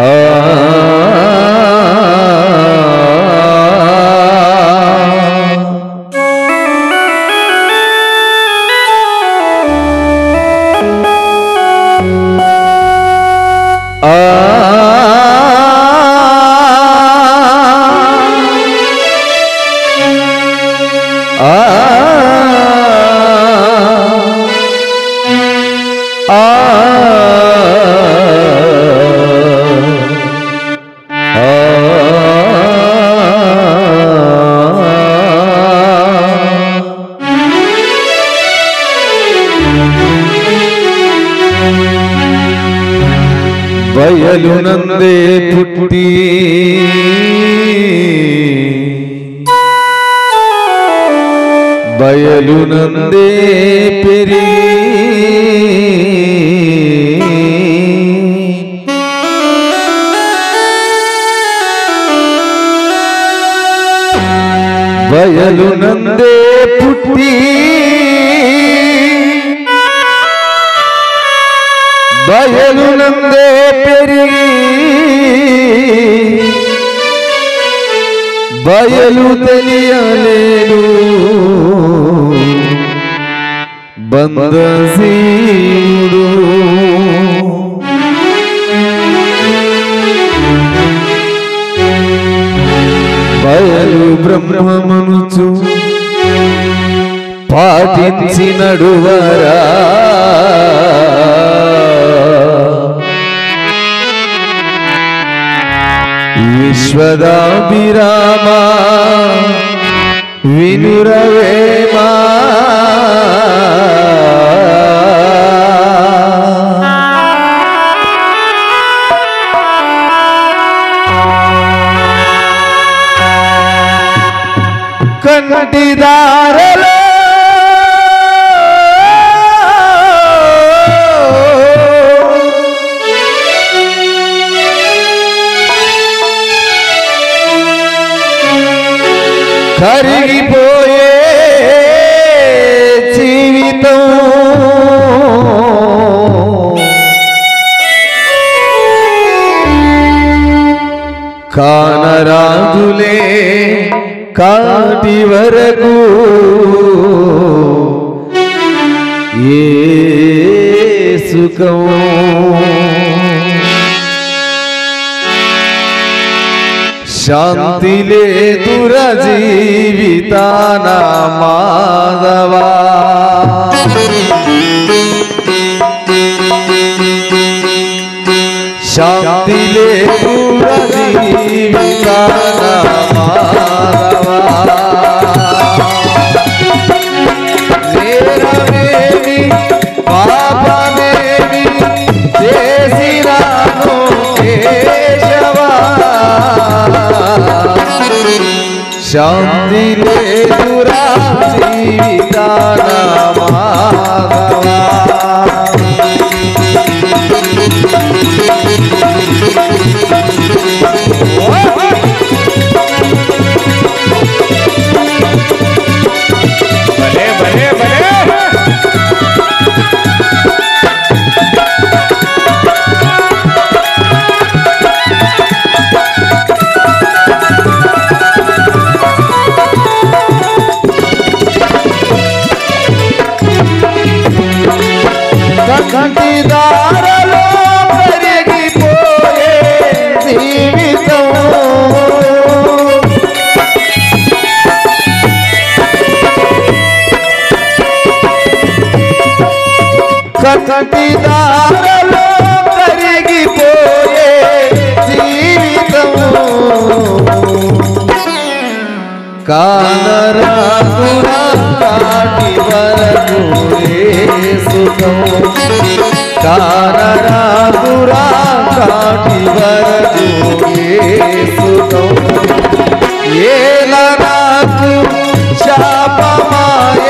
Ah വയലു നന്ദേ പുട്ടി. വയലു നന്ദേ പെരി. വയലു നന്ദേ പുട്ടി. బయలు తెలియలేదు బందసీయుడు బయలు బ్రహ్మమనుచు పాటించి నడువరా विश्वदाभिरामा विनुरवे मा। కరిగిపోయే జీవితం. కానరాజులే కాటి వరకు ఏ సుఖం? शांति ले दुरा जीविता ना माधवा। शांति ले दुरा शांति Oh, oh, oh. కంటి దారలో పెరిగిపోయే జీవితం కానరాదురా కాటి వరకు ఏ సుఖం కానరాదురా కాటి వరకు సుఖం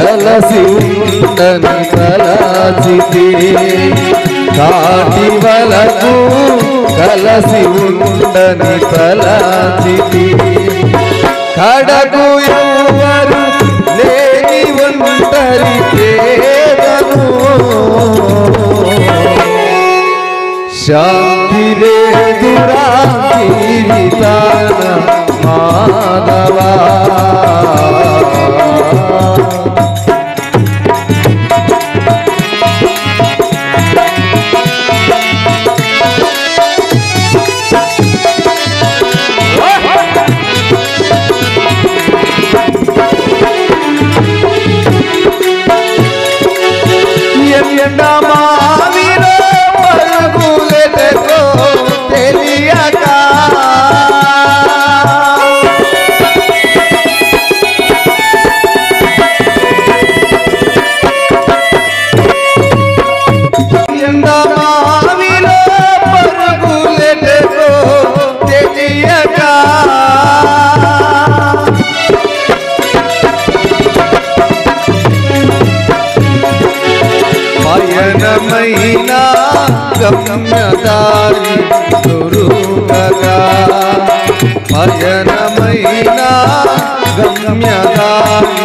కలసి ఉండని కలసితి కాటి వరకు కలసి ఉండని కలసితి కడకు ఎవరు లేని ఒంటరి పేదను శాంతి లేదురా జీవితాన మానవా. गम्यदारी गुरु करा भजन महिला गम्यदारी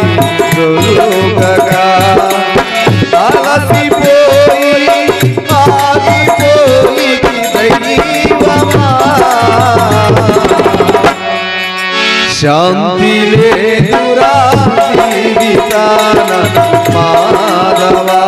गुरु करा आलसी बोई आगी बोई की शांति रे तुरा जीविताना माधवा।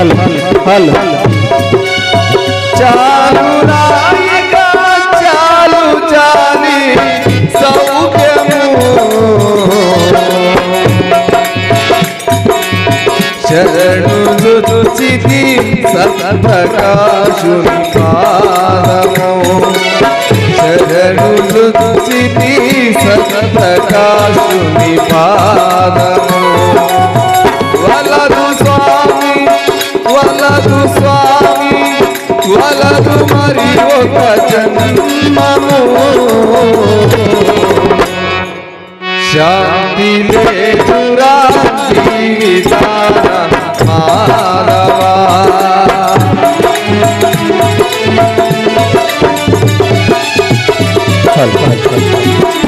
हल हल चालू राय का चालू जाने सबके शरण दुचिति सतप्रकाशु पादमो। शरण दुचिति వలదు స్వామి వలదు మరి ఒక జన్మము శాంతి లేదురా జీవితాన మాధవా హల్ హల్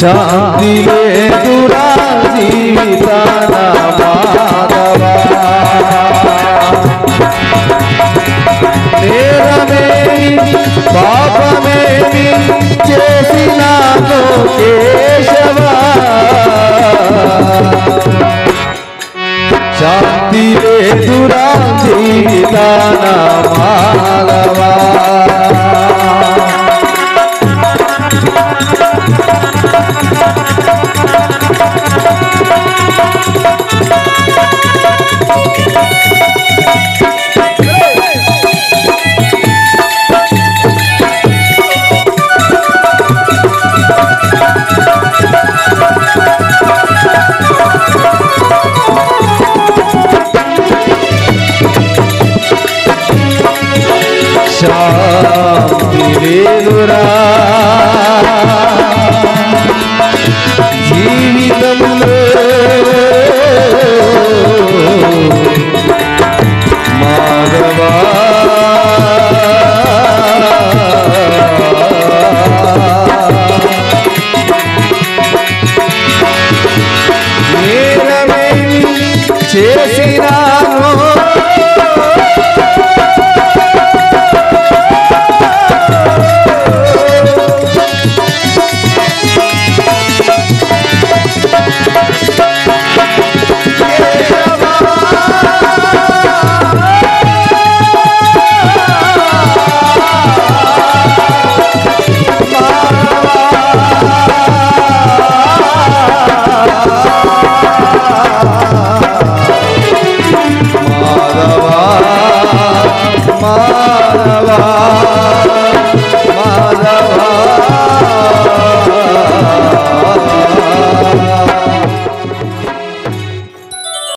శాంతి లేదురా జీవితాన మాధవా. నేరమేమి పాపమేమి